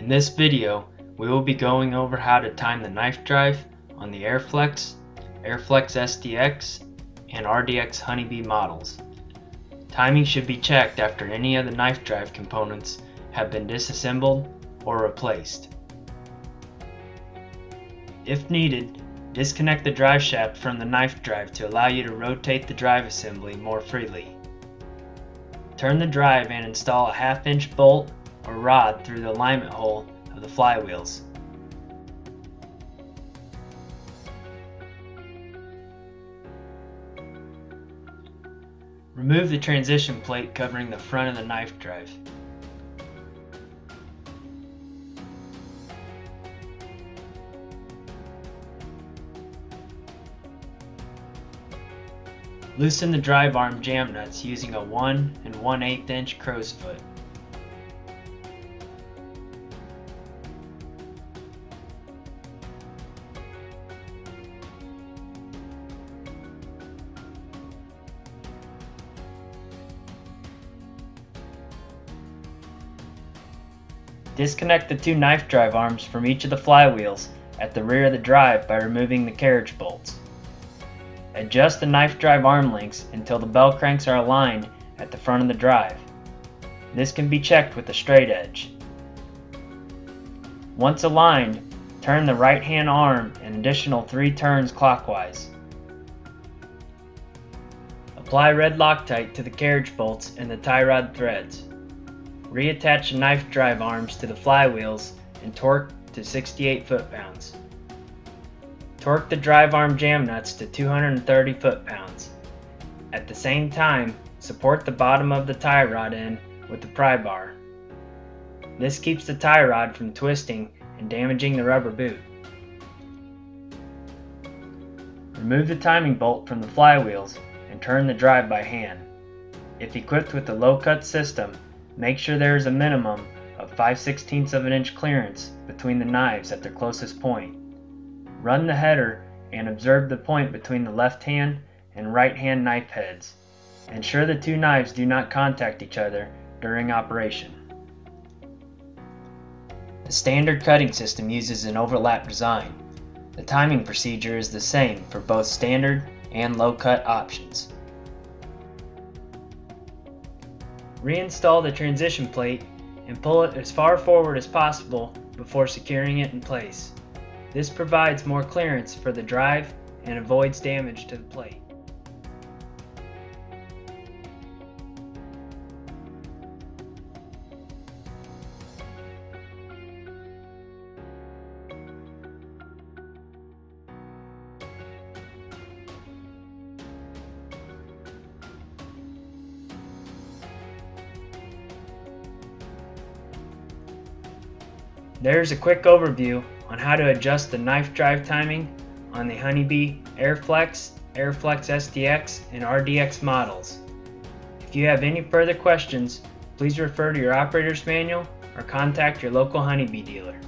In this video, we will be going over how to time the knife drive on the Airflex, Airflex SDX, and RDX Honeybee models. Timing should be checked after any of the knife drive components have been disassembled or replaced. If needed, disconnect the drive shaft from the knife drive to allow you to rotate the drive assembly more freely. Turn the drive and install a half inch bolt or rod through the alignment hole of the flywheels. Remove the transition plate covering the front of the knife drive. Loosen the drive arm jam nuts using a 1 and 1 8 inch crow's foot. Disconnect the two knife drive arms from each of the flywheels at the rear of the drive by removing the carriage bolts. Adjust the knife drive arm links until the bell cranks are aligned at the front of the drive. This can be checked with a straight edge. Once aligned, turn the right hand arm an additional three turns clockwise. Apply red Loctite to the carriage bolts and the tie rod threads. Reattach the knife drive arms to the flywheels and torque to 68 foot-pounds. Torque the drive arm jam nuts to 230 foot-pounds. At the same time, support the bottom of the tie rod end with the pry bar. This keeps the tie rod from twisting and damaging the rubber boot. Remove the timing bolt from the flywheels and turn the drive by hand. If equipped with the low cut system, Make sure there is a minimum of 5 16ths of an inch clearance between the knives at their closest point. Run the header and observe the point between the left hand and right hand knife heads. Ensure the two knives do not contact each other during operation. The standard cutting system uses an overlap design. The timing procedure is the same for both standard and low cut options. Reinstall the transition plate and pull it as far forward as possible before securing it in place. This provides more clearance for the drive and avoids damage to the plate. There's a quick overview on how to adjust the knife drive timing on the Honeybee Airflex, Airflex SDX, and RDX models. If you have any further questions, please refer to your operator's manual or contact your local Honeybee dealer.